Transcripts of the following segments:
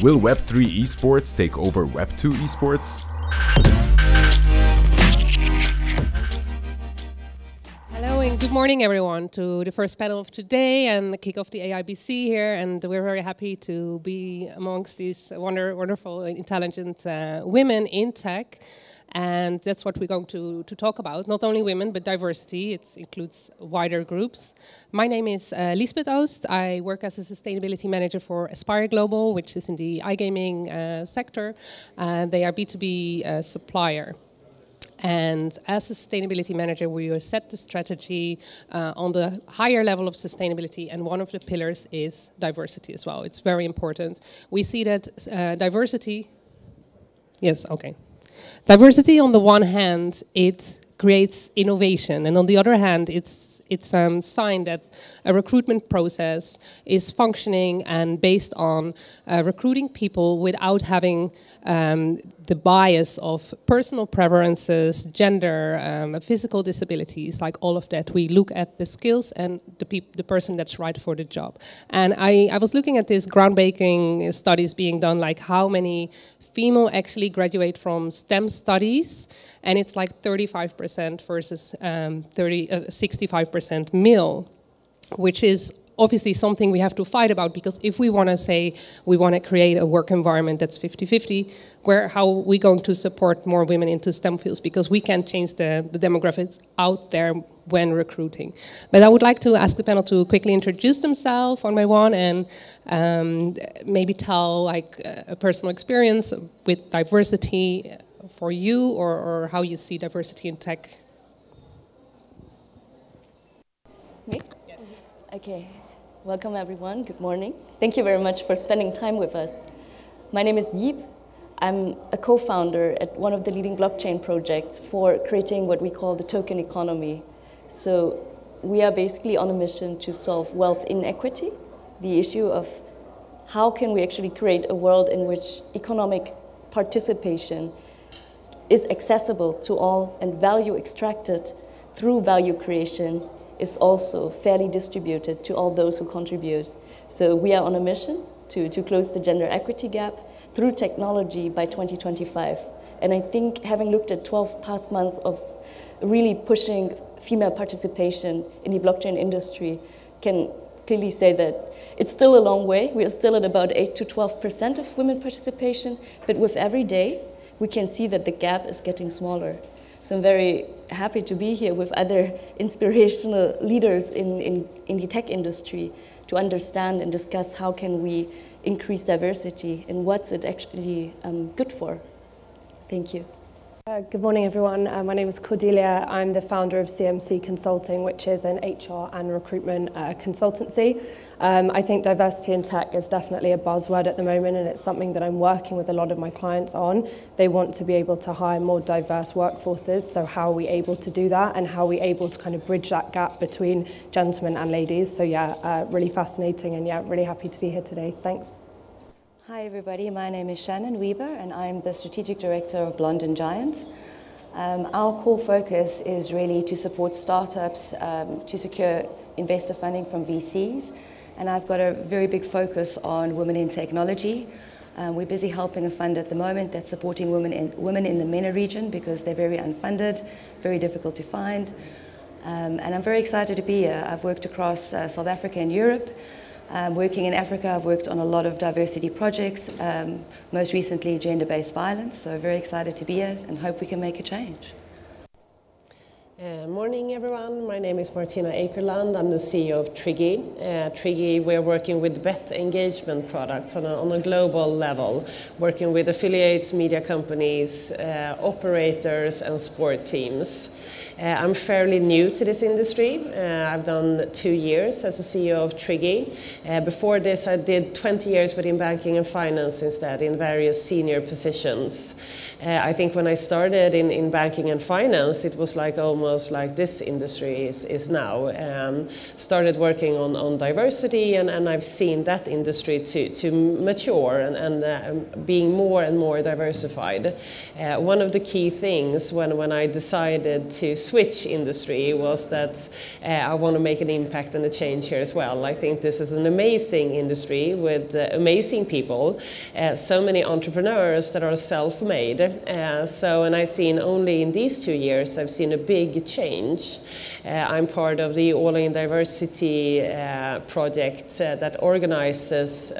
Will Web3 esports take over Web2 esports? Hello and good morning, everyone, to the first panel of today and the kick off the AIBC here. And we're very happy to be amongst these wonder, wonderful, intelligent uh, women in tech. And that's what we're going to, to talk about. Not only women, but diversity. It includes wider groups. My name is uh, Liesbeth Oost. I work as a sustainability manager for Aspire Global, which is in the iGaming uh, sector. Uh, they are B2B uh, supplier. And as a sustainability manager, we set the strategy uh, on the higher level of sustainability, and one of the pillars is diversity as well. It's very important. We see that uh, diversity. Yes, okay. Diversity, on the one hand, it creates innovation, and on the other hand, it's it's a um, sign that a recruitment process is functioning and based on uh, recruiting people without having um, the bias of personal preferences, gender, um, physical disabilities, like all of that. We look at the skills and the, the person that's right for the job. And I, I was looking at these groundbreaking studies being done, like how many female actually graduate from STEM studies, and it's like 35% versus um, 30, uh, 65% male, which is obviously something we have to fight about because if we want to say we want to create a work environment that's 50-50, where how are we going to support more women into STEM fields because we can't change the, the demographics out there when recruiting. But I would like to ask the panel to quickly introduce themselves one by one and um, maybe tell like a personal experience with diversity for you or, or how you see diversity in tech. Me? Yes. Okay. Welcome, everyone. Good morning. Thank you very much for spending time with us. My name is Yip. I'm a co-founder at one of the leading blockchain projects for creating what we call the token economy. So we are basically on a mission to solve wealth inequity, the issue of how can we actually create a world in which economic participation is accessible to all and value extracted through value creation is also fairly distributed to all those who contribute. So we are on a mission to, to close the gender equity gap through technology by 2025. And I think having looked at 12 past months of really pushing female participation in the blockchain industry can clearly say that it's still a long way. We are still at about 8 to 12% of women participation, but with every day, we can see that the gap is getting smaller. So I'm very happy to be here with other inspirational leaders in, in, in the tech industry to understand and discuss how can we increase diversity and what's it actually um, good for. Thank you. Uh, good morning, everyone. Uh, my name is Cordelia. I'm the founder of CMC Consulting, which is an HR and recruitment uh, consultancy. Um, I think diversity in tech is definitely a buzzword at the moment, and it's something that I'm working with a lot of my clients on. They want to be able to hire more diverse workforces, so how are we able to do that, and how are we able to kind of bridge that gap between gentlemen and ladies? So, yeah, uh, really fascinating, and yeah, really happy to be here today. Thanks. Hi, everybody. My name is Shannon Weber, and I'm the Strategic Director of Blonde and Giant. Um, our core focus is really to support startups um, to secure investor funding from VCs, and I've got a very big focus on women in technology. Um, we're busy helping a fund at the moment that's supporting women in, women in the MENA region because they're very unfunded, very difficult to find. Um, and I'm very excited to be here. I've worked across uh, South Africa and Europe. Um, working in Africa, I've worked on a lot of diversity projects, um, most recently gender-based violence, so very excited to be here and hope we can make a change. Uh, morning, everyone. My name is Martina Åkerlund. I'm the CEO of Triggy. Uh, Triggy, we're working with bet engagement products on a, on a global level, working with affiliates, media companies, uh, operators, and sport teams. Uh, I'm fairly new to this industry. Uh, I've done two years as a CEO of Triggy. Uh, before this, I did 20 years within banking and finance instead in various senior positions. Uh, I think when I started in, in banking and finance, it was like almost like this industry is, is now. Um, started working on, on diversity, and, and I've seen that industry to, to mature and, and uh, being more and more diversified. Uh, one of the key things when, when I decided to switch industry was that uh, I want to make an impact and a change here as well. I think this is an amazing industry with uh, amazing people, uh, so many entrepreneurs that are self-made. Uh, so, and I've seen only in these two years, I've seen a big change. Uh, I'm part of the All in Diversity project that organizes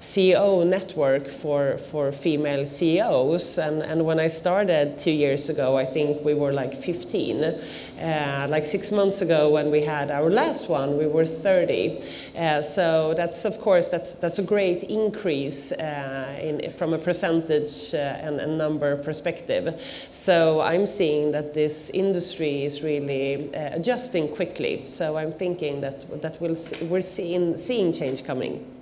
CEO network for, for female CEOs. And, and when I started two years ago, I think we were like 15. Uh, like six months ago when we had our last one, we were 30. Uh, so that's of course that's that's a great increase uh, in, from a percentage uh, and a number perspective. So I'm seeing that this industry is really uh, adjusting quickly. So I'm thinking that that we'll we're seeing seeing change coming.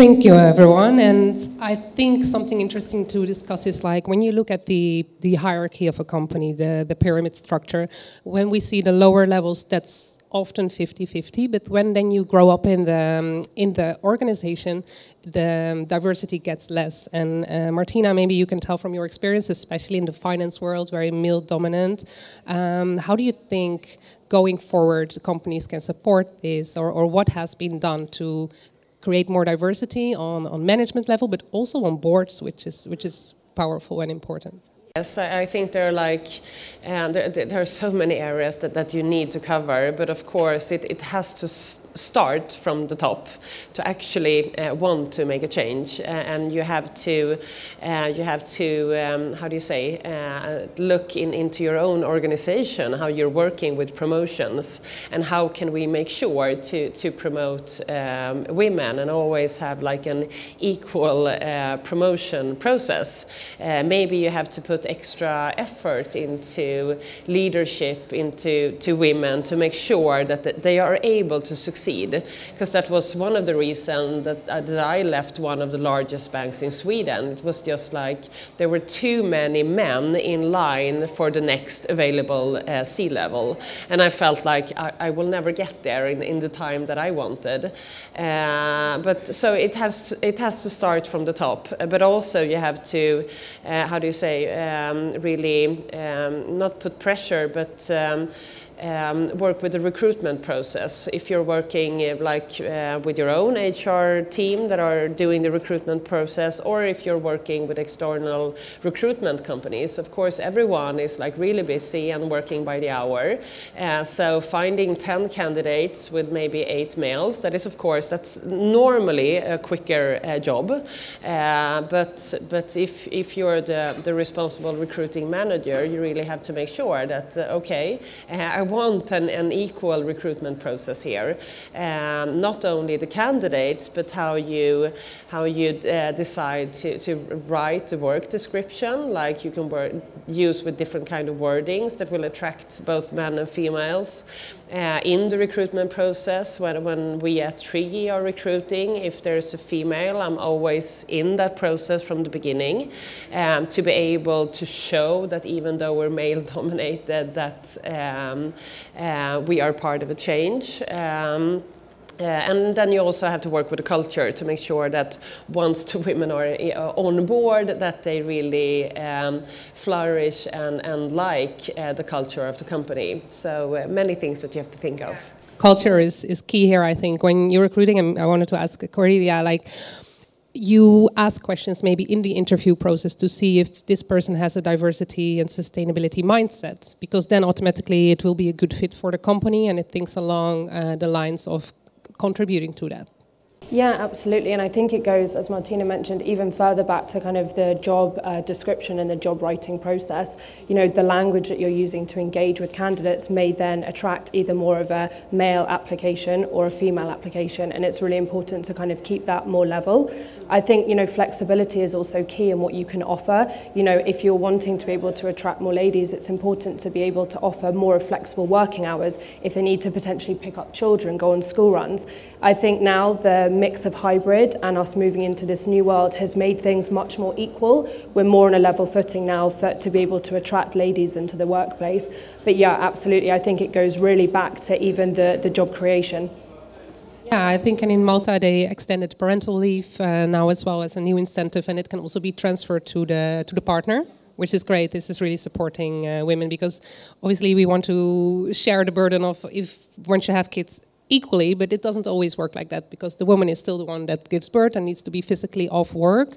Thank you, everyone. And I think something interesting to discuss is like when you look at the, the hierarchy of a company, the, the pyramid structure, when we see the lower levels, that's often 50-50 but when then you grow up in the um, in the organization the um, diversity gets less and uh, martina maybe you can tell from your experience especially in the finance world very male dominant um, how do you think going forward companies can support this or, or what has been done to create more diversity on, on management level, but also on boards, which is, which is powerful and important. Yes, I think there are like, uh, there, there, are so many areas that, that you need to cover, but of course it, it has to start from the top to actually uh, want to make a change, uh, and you have to, uh, you have to, um, how do you say, uh, look in, into your own organization, how you're working with promotions, and how can we make sure to to promote um, women and always have like an equal uh, promotion process. Uh, maybe you have to put extra effort into leadership, into to women to make sure that they are able to succeed succeed. Because that was one of the reasons that, uh, that I left one of the largest banks in Sweden. It was just like there were too many men in line for the next available uh, C-level. And I felt like I, I, will never get there in, in the time that I wanted. Uh, but so it has, to, it has to start from the top. But also you have to, uh, how do you say, um, really um, not put pressure, but um, um, work with the recruitment process. If you're working uh, like uh, with your own HR team that are doing the recruitment process, or if you're working with external recruitment companies, of course everyone is like really busy and working by the hour. Uh, so finding 10 candidates with maybe eight males, that is of course that's normally a quicker uh, job. Uh, but but if if you're the the responsible recruiting manager, you really have to make sure that uh, okay, I want an, an equal recruitment process here. Um, not only the candidates, but how you how you uh, decide to, to write the work description. Like you can use with different kind of wordings that will attract both men and females uh, in the recruitment process. When, when we at Triggy are recruiting, if there's a female, I'm always in that process from the beginning um, to be able to show that even though we're male dominated, that um, we are part of a change. Um, uh, and then you also have to work with the culture to make sure that once the women are uh, on board, that they really um, flourish and, and like uh, the culture of the company. So uh, many things that you have to think of. Culture is, is key here, I think. When you're recruiting, and I wanted to ask Cordelia, like, you ask questions maybe in the interview process to see if this person has a diversity and sustainability mindset, because then automatically it will be a good fit for the company and it thinks along uh, the lines of contributing to that. Yeah, absolutely. And I think it goes, as Martina mentioned, even further back to kind of the job uh, description and the job writing process. You know, the language that you're using to engage with candidates may then attract either more of a male application or a female application. And it's really important to kind of keep that more level. I think, you know, flexibility is also key in what you can offer. You know, if you're wanting to be able to attract more ladies, it's important to be able to offer more flexible working hours if they need to potentially pick up children, go on school runs. I think now the mix of hybrid and us moving into this new world has made things much more equal. We're more on a level footing now for, to be able to attract ladies into the workplace. But yeah, absolutely. I think it goes really back to even the, the job creation. Yeah, I think and in Malta they extended parental leave uh, now as well as a new incentive, and it can also be transferred to the to the partner which is great. This is really supporting uh, women because obviously we want to share the burden of if once you have kids equally, but it doesn't always work like that because the woman is still the one that gives birth and needs to be physically off work.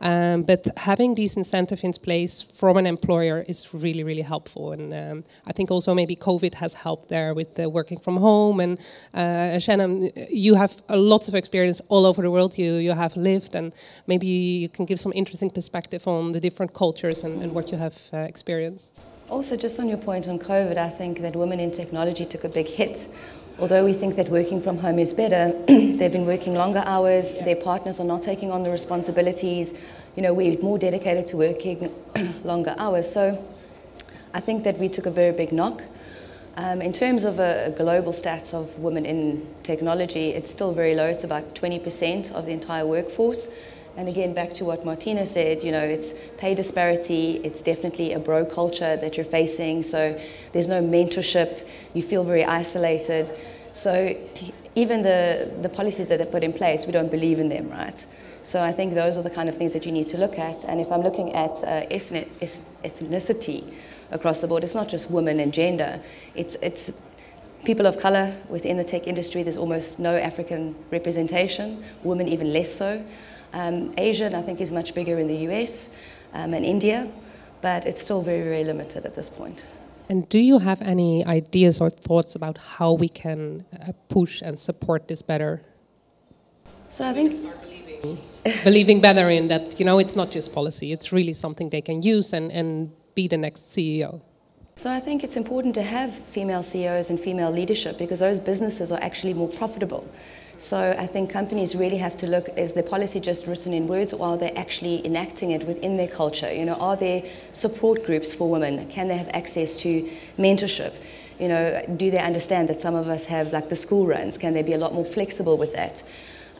Um, but having these incentives in place from an employer is really, really helpful. And um, I think also maybe COVID has helped there with the working from home. And uh, Shannon, you have a lot of experience all over the world. You you have lived, and maybe you can give some interesting perspective on the different cultures and, and what you have uh, experienced. Also, just on your point on COVID, I think that women in technology took a big hit although we think that working from home is better, they've been working longer hours, their partners are not taking on the responsibilities. You know, we're more dedicated to working longer hours. So I think that we took a very big knock. Um, in terms of a, global stats of women in technology, it's still very low. It's about 20% of the entire workforce. And again, back to what Martina said, you know, it's pay disparity, it's definitely a bro culture that you're facing, so there's no mentorship, you feel very isolated. So even the, the policies that are put in place, we don't believe in them, right? So I think those are the kind of things that you need to look at. And if I'm looking at uh, ethnic, ethnicity across the board, it's not just women and gender, it's, it's people of color within the tech industry. There's almost no African representation, women even less so. Um, Asian, I think, is much bigger in the US um, and India, but it's still very, very limited at this point. And do you have any ideas or thoughts about how we can uh, push and support this better? So I think believing, believing better in that you know it's not just policy; it's really something they can use and, and be the next CEO. So I think it's important to have female CEOs and female leadership because those businesses are actually more profitable. So I think companies really have to look, is the policy just written in words or are they actually enacting it within their culture? You know, are there support groups for women? Can they have access to mentorship? You know, do they understand that some of us have like the school runs? Can they be a lot more flexible with that?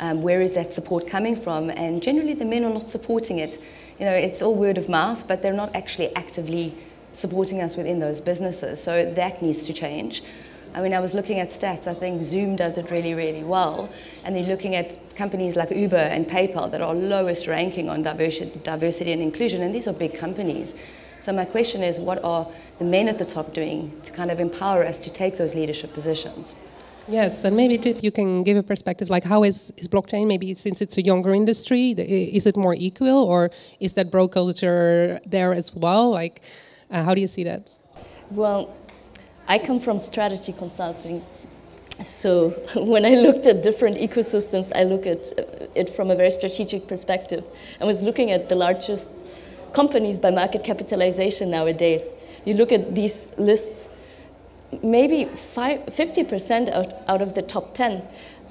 Um, where is that support coming from? And generally the men are not supporting it. You know, it's all word of mouth, but they're not actually actively supporting us within those businesses. So that needs to change. I mean, I was looking at stats. I think Zoom does it really, really well. And then looking at companies like Uber and PayPal that are lowest ranking on diversity, diversity and inclusion, and these are big companies. So my question is, what are the men at the top doing to kind of empower us to take those leadership positions? Yes, and maybe you can give a perspective like how is, is blockchain, maybe since it's a younger industry, is it more equal or is that bro culture there as well? Like, uh, how do you see that? Well, I come from strategy consulting. So when I looked at different ecosystems, I look at uh, it from a very strategic perspective. I was looking at the largest companies by market capitalization nowadays. You look at these lists, maybe 50% out, out of the top 10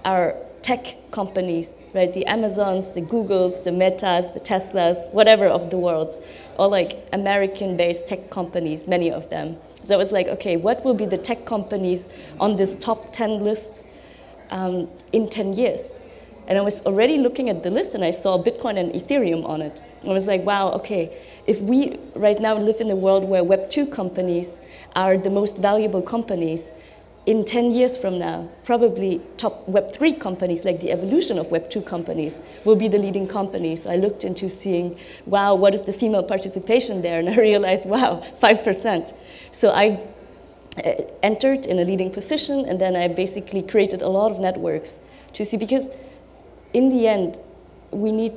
are tech companies, right? The Amazons, the Googles, the Metas, the Teslas, whatever of the worlds, all like American-based tech companies, many of them. So I was like, okay, what will be the tech companies on this top 10 list um, in 10 years? And I was already looking at the list and I saw Bitcoin and Ethereum on it. And I was like, wow, okay, if we right now live in a world where Web 2 companies are the most valuable companies, in 10 years from now, probably top Web3 companies, like the evolution of Web2 companies, will be the leading companies. I looked into seeing, wow, what is the female participation there? And I realized, wow, 5%. So I uh, entered in a leading position, and then I basically created a lot of networks to see, because in the end, we need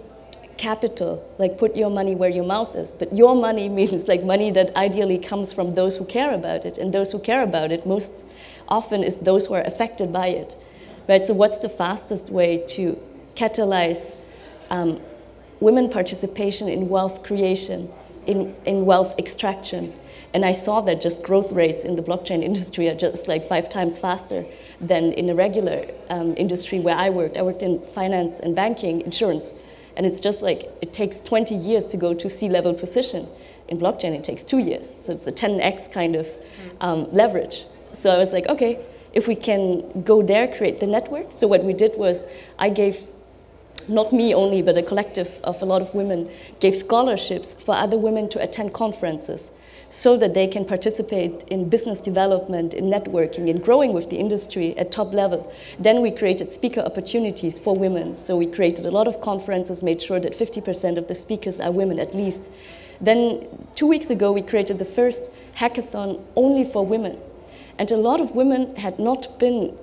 capital, like put your money where your mouth is. But your money means like money that ideally comes from those who care about it. And those who care about it most often is those who are affected by it. Right? So what's the fastest way to catalyze um, women participation in wealth creation, in, in wealth extraction? And I saw that just growth rates in the blockchain industry are just like five times faster than in a regular um, industry where I worked. I worked in finance and banking, insurance. And it's just like it takes 20 years to go to C-level position. In blockchain, it takes two years. So it's a 10x kind of um, leverage. So I was like, okay, if we can go there, create the network. So what we did was I gave, not me only, but a collective of a lot of women, gave scholarships for other women to attend conferences so that they can participate in business development, in networking, in growing with the industry at top level. Then we created speaker opportunities for women. So we created a lot of conferences, made sure that 50% of the speakers are women at least. Then two weeks ago, we created the first hackathon only for women. And a lot of women had not been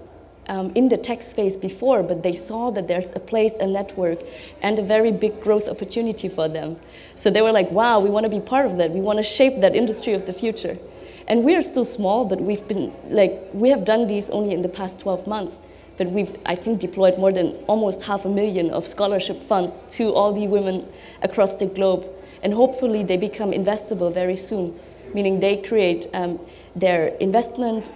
um, in the tech space before, but they saw that there's a place, a network, and a very big growth opportunity for them. So they were like, wow, we want to be part of that. We want to shape that industry of the future. And we are still small, but we've been, like, we have done these only in the past 12 months. But we've, I think, deployed more than almost half a million of scholarship funds to all the women across the globe. And hopefully they become investable very soon, meaning they create um, their investment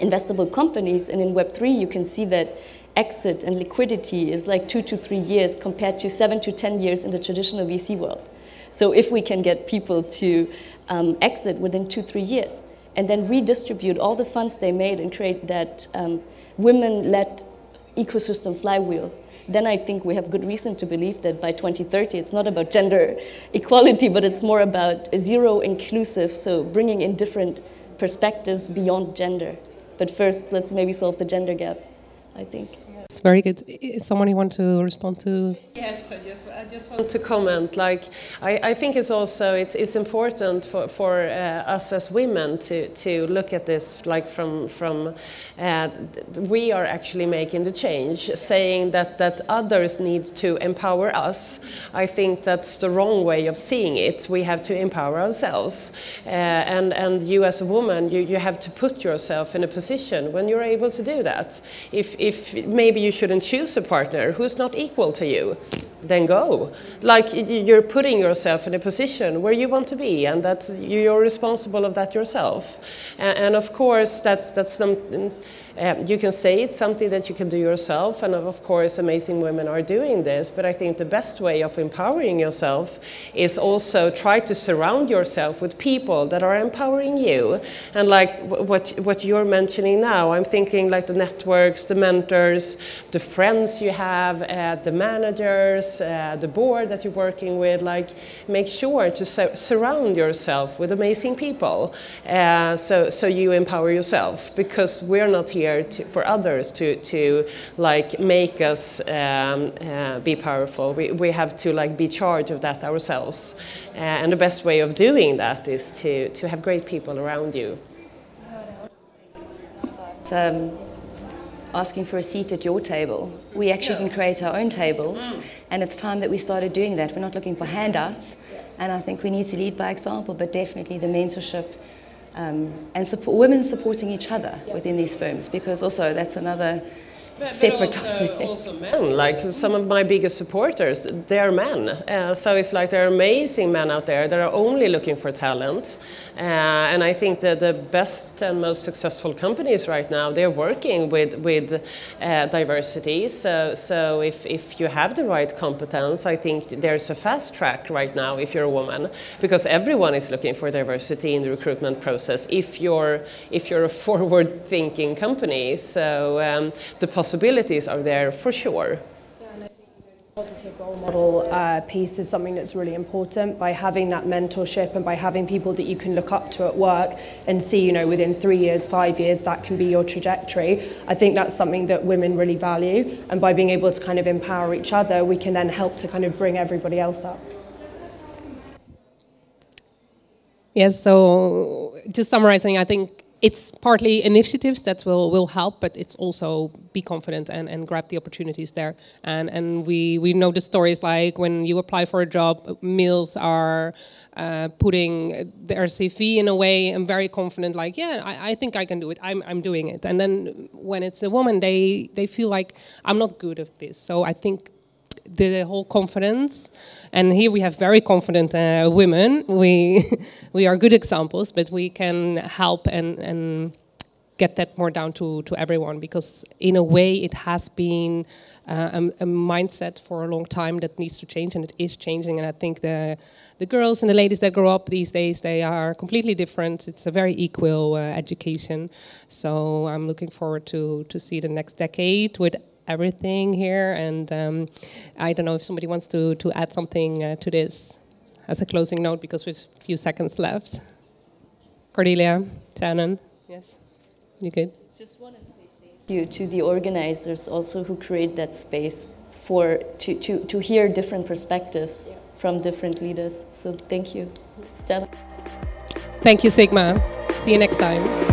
investable companies. And in Web3, you can see that exit and liquidity is like two to three years compared to seven to 10 years in the traditional VC world. So if we can get people to um, exit within two, three years, and then redistribute all the funds they made and create that um, women-led ecosystem flywheel, then I think we have good reason to believe that by 2030 it's not about gender equality, but it's more about zero inclusive, so bringing in different perspectives beyond gender. But first, let's maybe solve the gender gap, I think. It's very good. Is someone you want to respond to? Yes, I just, I just want to comment. Like, I, I think it's also it's, it's important for, for uh, us as women to, to look at this like from from uh, we are actually making the change, saying that that others need to empower us. I think that's the wrong way of seeing it. We have to empower ourselves, uh, and and you as a woman, you, you have to put yourself in a position when you're able to do that. If if maybe maybe you shouldn't choose a partner who's not equal to you, then go. Like you're putting yourself in a position where you want to be, and that's you're responsible of that yourself. And, and of course, that's that's something um, you can say it's something that you can do yourself, and of course, amazing women are doing this. But I think the best way of empowering yourself is also try to surround yourself with people that are empowering you. And like what what you're mentioning now, I'm thinking like the networks, the mentors, the friends you have, uh, the managers, uh, the board that you're working with. Like, make sure to su surround yourself with amazing people, uh, so so you empower yourself because we're not here here to, for others to, to like make us um, uh, be powerful. We, we have to like be charge of that ourselves. Uh, and the best way of doing that is to, to have great people around you. Um, asking for a seat at your table. We actually can create our own tables, and it's time that we started doing that. We're not looking for handouts, and I think we need to lead by example, but definitely the mentorship um, and support, women supporting each other within these firms because also that's another but, separate but also, also, men. Like some of my biggest supporters, they're men. Uh, so it's like there are amazing men out there that are only looking for talent. Uh, and I think that the best and most successful companies right now, they're working with, with uh, diversity. So, so if, if you have the right competence, I think there's a fast track right now if you're a woman, because everyone is looking for diversity in the recruitment process if you're, if you're a forward-thinking company. So um, the possibilities are there for sure. Yeah, positive role model uh, piece is something that's really important. By having that mentorship and by having people that you can look up to at work and see you know within three years five years that can be your trajectory i think that's something that women really value. And by being able to kind of empower each other we can then help to kind of bring everybody else up. Yes so just summarizing i think it's partly initiatives that will, will help, but it's also be confident and, and grab the opportunities there. And and we, we know the stories like when you apply for a job, males are uh, putting their CV in a way and very confident, like, yeah, I, I think I can do it. I'm, I'm doing it. And then when it's a woman, they, they feel like I'm not good at this. So I think the whole confidence. And here we have very confident uh, women. We we are good examples, but we can help and and get that more down to to everyone because in a way it has been uh, a, a, mindset for a long time that needs to change and it is changing. And I think the the girls and the ladies that grow up these days they are completely different. It's a very equal uh, education. So I'm looking forward to to see the next decade with everything here. And um, I don't know if somebody wants to, to add something uh, to this as a closing note because we have a few seconds left. Cordelia, Shannon, yes, you good? Just want to say thank you to the organizers also who create that space for to, to, to hear different perspectives. Yeah from different leaders. So thank you, Stella. Thank you, Sigma. See you next time.